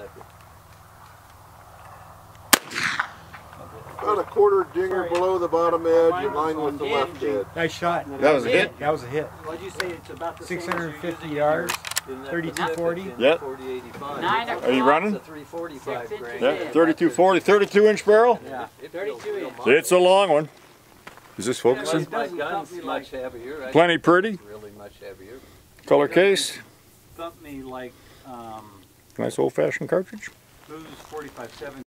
left. About a quarter dinger below the bottom edge, and mine was the left edge. Nice shot. That was a hit? That was a hit. What'd you say, it's about the same as you're 650 yards, 3240. Yep. 4085. Nine It's Are you running? a 345 Six grain. inches. Yeah, 32 40, 32 inch barrel. Yeah. It 32 inch. It's a long one. Is this Plus focusing? my gun's help much heavier. I Plenty pretty. Really much heavier. Color case. Thump me like, um, Nice old fashioned cartridge. Booz 45 7